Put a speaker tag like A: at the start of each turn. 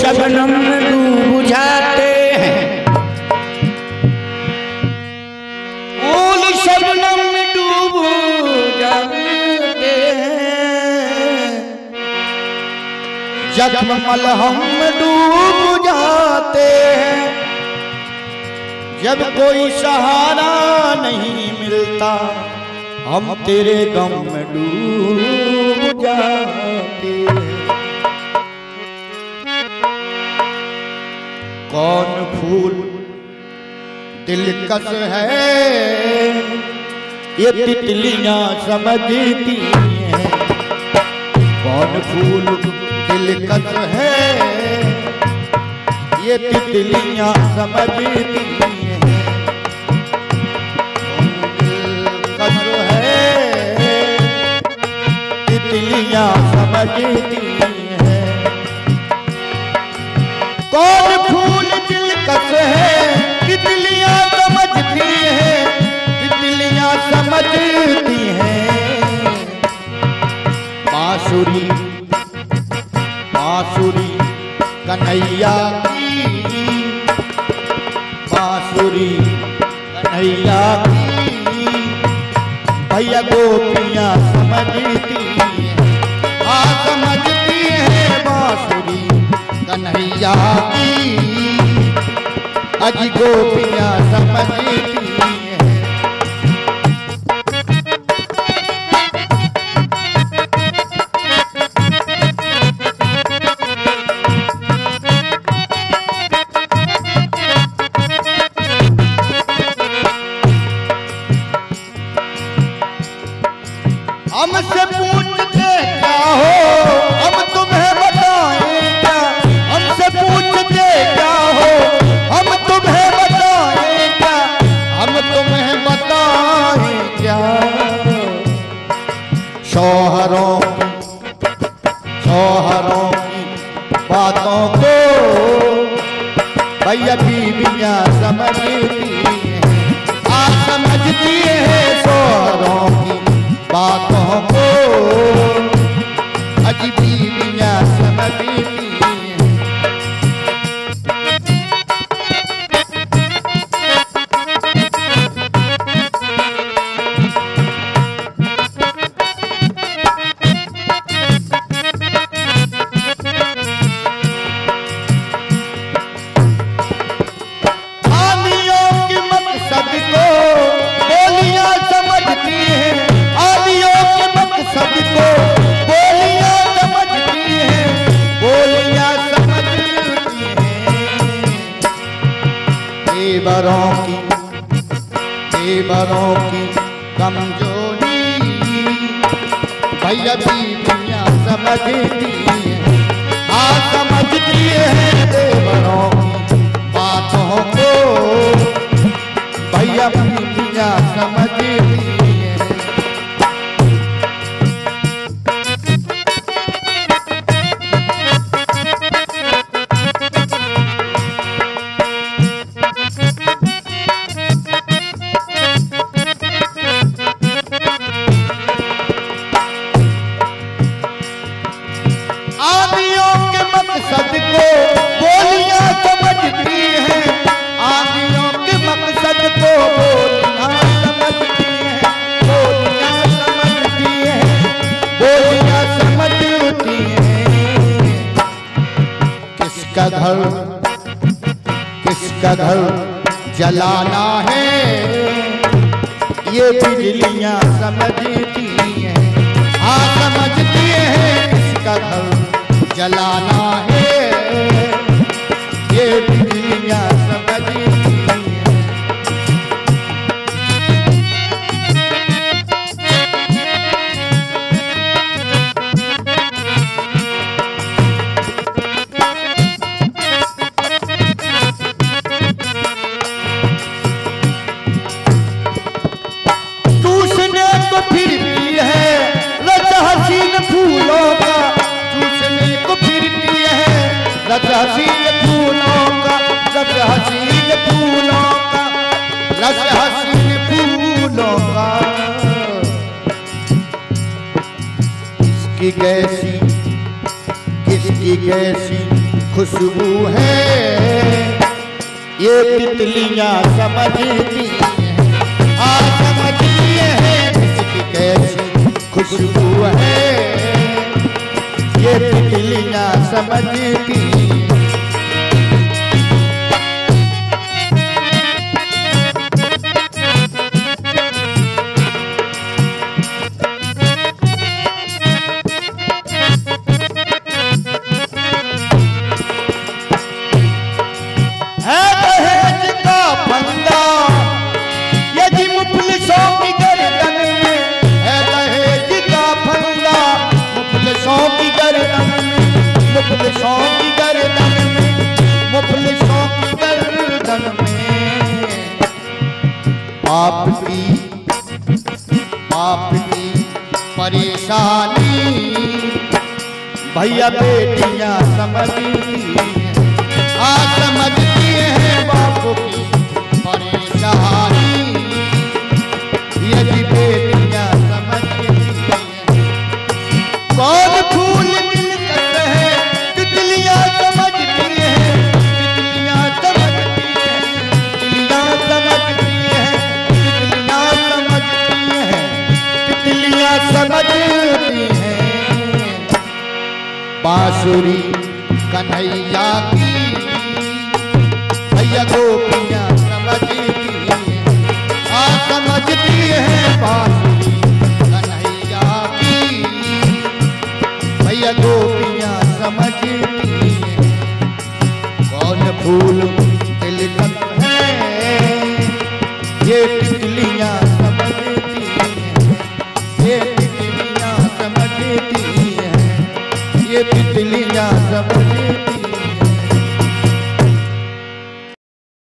A: शबनम डूब जाते हैं। फूल शबनम डूब जाते हैं। डूब जाते हैं। जब कोई सहारा नहीं मिलता, हम तेरे गम में डूब जाते हैं। कौन फूल दिलकश है? ये तितलियाँ समझती हैं। कौन फूल दिलकश है? ये तितलियाँ समझती हैं। दिलकश है? तितलियाँ समझती बांसुरी कन्हैया की। भैया गोपियाँ समझती हैं आ समझती है बांसुरी, कन्हैया की। अज गोपियाँ समझती शौहरों जौहरों की बातों को भैया बीबिया समझती हैं। आ समझती है शौहरों की बातों को। देवरों की देवरों की कमज़ोरी। भैया भी दुनिया समझती है आ समझती है देवरों को बोलियाँ समझती हैं। के समझती हैं समझती हैं, बोलियाँ समझती हैं। किसका घर किसका घर जलाना है? ये बिजलियाँ समझती हैं हाँ समझती हैं किसका घर? जलाना है रस हसीन फूलों का किसकी कैसी किसकी कैसी खुशबू है? ये तितलियाँ समझती आ समझती हैं इसकी कैसी खुशबू है? ये तितलियाँ समझती पाप की बाप की परेशानी। भैया बेटियाँ समझी आ समझती समझती हैं। बांसुरी कन्हैया की। भैया गोपियाँ समझती हैं। आ समझती हैं बांसुरी कन्हैया की। भैया गोपियाँ समझती हैं। कौन फूल तिलकत है? ये तितलियाँ तितलियाँ समझती